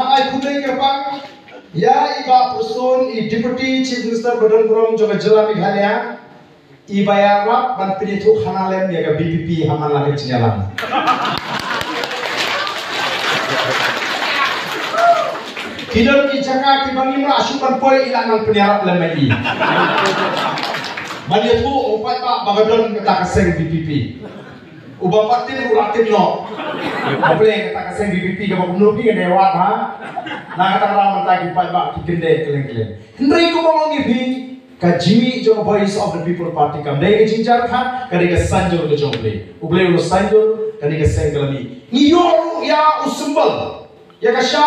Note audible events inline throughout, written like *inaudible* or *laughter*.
Ai kudai ke bang, ya iba person i deputy chief minister Badan Gurong Jawa Jela Meghalaya, iba ya rap ban pinitu hanalem ya ke BPP haman lagi jalan. Kidon ki jaka ki bangi ma asupan poi ilangan peniarap lemai. Mani tu opat pak bagadon kata keseng BPP. Ubah patin uratin no. Yang kata keseng BPP ke bapak nubi ke dewa ha? Nah kata raman tadi pak pak kikende keleng keleng. Hendri ko ngomong ibi kajimi jo voice of the people party kam dai jinjar kha kadi ke sanjur ke jomble. Uble ulo sanjur kadi ke senggalami. Niyoru ya usumbal. Ya kasya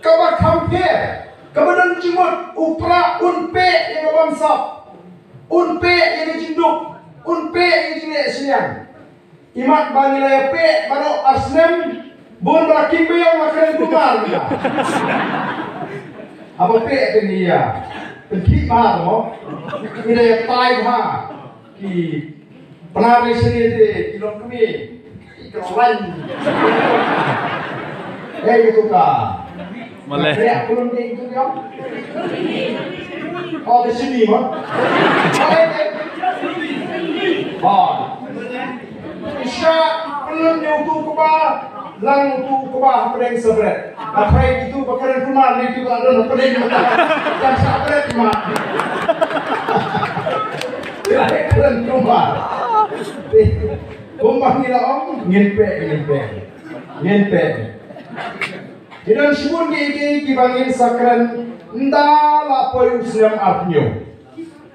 kaba compare kabadan jimut upra unpe yang bangsa unpe yang jinduk unpe yang jine sinyang imat bangila ya pe baro arsnem bun barakim be yang makan kumar apa pe ini ya penki ma mo ini ya tai ha ki penari sini te ilok kami ikro lain eh itu ka Boleh. Kaya kulong din ito niyo? Oh, di sini mo? *laughs* Oh. Ito ko ba? Lang ito ko ba? Hapadeng sabret. Apay itu bakaran kumar ni itu ada hapadeng mata. Dan kumar. Kaya kulong kumar. Kumar nila om, ngimpe, ngimpe. Ngimpe. Jiran shibun ge ge kibangin sakran nda la poy usnam apnyo.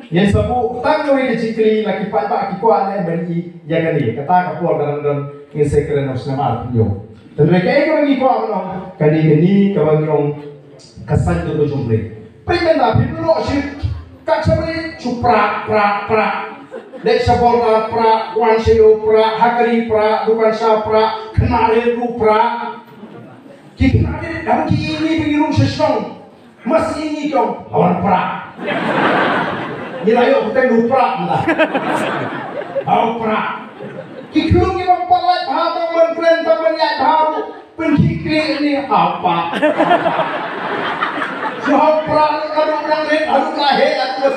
Yen sabu tang ngi de cikli la ki pa pa ki kwa le bani ya gani kata ka po dalam dalam ngi sakran usnam apnyo. Dan mereka ke bangi kwa no kani gani ka bangi ong kasan do jumbre. Pengen da pi no shi ka chabri chupra pra pra Dek sabol pra wan seyo pra hakari pra dukan sa pra kenare ru pra kita ada dalam ini pengirung sesuatu masih ini kau lawan pra nilai kita lupa lahau pra kikung ni bang palat ini apa? Kalau orang lain harus lahir atau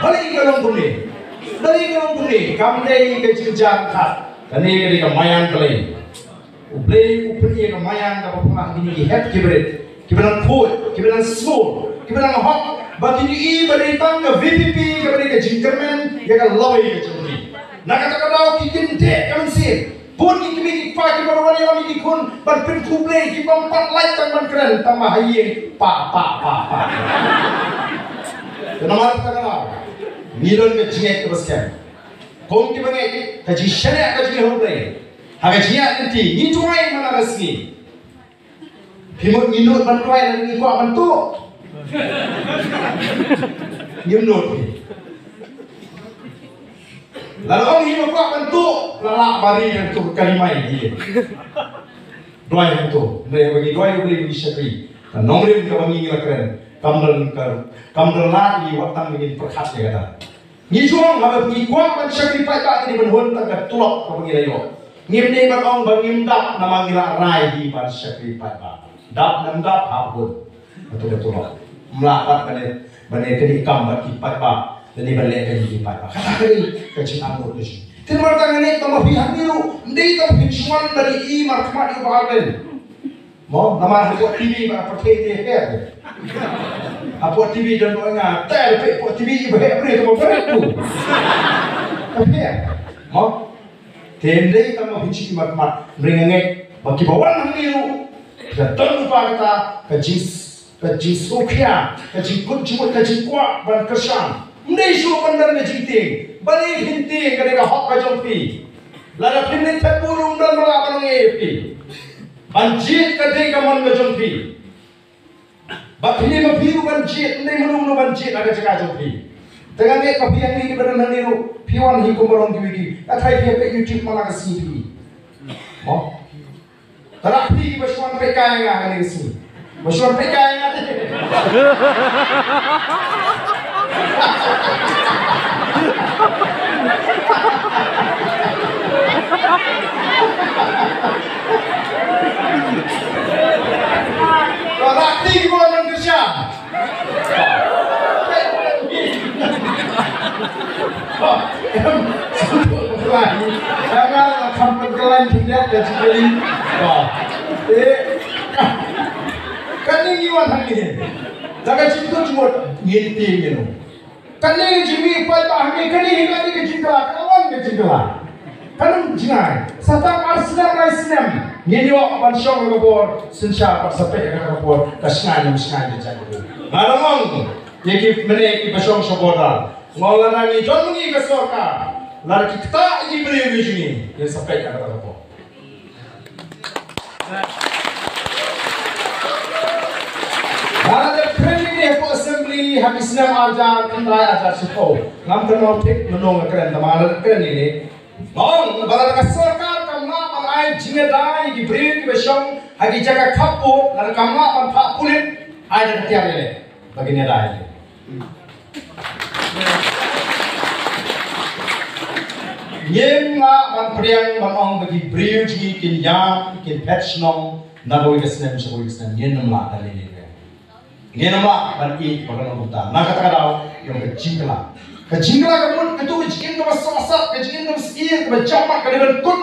hal ini kalau boleh dari kalau boleh kamu dari kecil-kecil kat dan ini dari kemayan kalian ublei upni no mayan da puma gini ki het kibret kibelan khoi kibelan small kibelan hot bakini i bari tang ga vpp ga bari ga jinkermen ya ga lawai ga jumri na ka ka daw ki kinte kam si pun ki kimi ki fa ki baro wani lami ki kun ban pin kublei ki bam pat lai tang ban kren tama haye pa pa pa pa Nama ka ka Milon ga jinget ka baskan Kong ki bangai ka ji shane ka ji hoblei Hagajia nanti ni tuai mana resmi. Himut minut bantuai dan ni kuat bantu. Nyemnut ni. Lalu orang himut kuat bantu lalak bari dan tu kalimai dia. Dua yang tu, mereka bagi dua yang boleh bagi syakri. Dan nomor yang kita bagi ngila keren. Kamdan ke kamdan lagi waktu ingin perkat dia kata. Ni juang habis ni kuat ban syakri pai tak ni benhun tak tulak kau bagi layo. Ngim ni ban ong bangim dap nama ngila rai di ban syakri pai ba. Dap nam dap habun. Betul betul. Melakat bane bane kini ikam bat ki pai ba. Jadi bale kini ki pai ba. Kata kini kecil amur kecil. Timur tangan ni tama pihak niru. Ndi tam pincuan dari i markma di bahagian. Mo nama buat TV ba pakai dia ke? Apa TV dan. Tak ada buat TV ibu hek beri tu mau tu. Tapi mo Tendai kama hinci mat mat bringenge bagi bawan hamiru kata kajis sukya kajis kun cuma kajis kuat ban kersan Malaysia bandar ni jite, balik hinti kerana hak kacau pi. Lada pinne tepur undar mala abang ni pi. Banjit kerana kaman kacau pi. Bapinne mabiru banjit, ni mulu mulu banjit ada cakap kacau pi. Dengan ni kapi yang ni benar ni lu pion hikum barang tu ini. Atai dia pe YouTube mala kasih pi. Oh, Terapi bersuara mereka yang akan disini. Bersuara mereka yang akan Janganlah sampai kelanjutan dan sekali. Eh, kan ini orang ini. Jangan cinta cuma ngerti gitu. Kan ini cimi pai pahmi kan ini kan ini cinta kawan ke cinta. Kan jinai. Sata arsna raisnem. Ini wak bansong lebor. Sinsa pasapek lebor. Kasngan yang sengaja jadi. Malamong. Yeki mene ki basong shoboda. Maulana ni jon ni ka sorka. Lar kita ini beri ni. Ye sape ka ko bor. Ada training ni ko assembly habis nam ajar kendai ajar sipo. Ngam kenal tik menong keren tamar keren ini. Mong bala ka sarkar kamna man ai jinge dai gi brin ki besong hagi jaga kapu lan kamna man pa bagini dai. Nyem nga man priang man ong bagi bridge gi kin yam kin patch nong na boy kesnem sa boy kesnem nyen nam la dali ni. Nyen nam la ban i bagan ong ta. Na kata kata yung kecingla. Kecingla kamun ketu kecingin ka masasa kecingin ka masin ka macamak ka dengan kun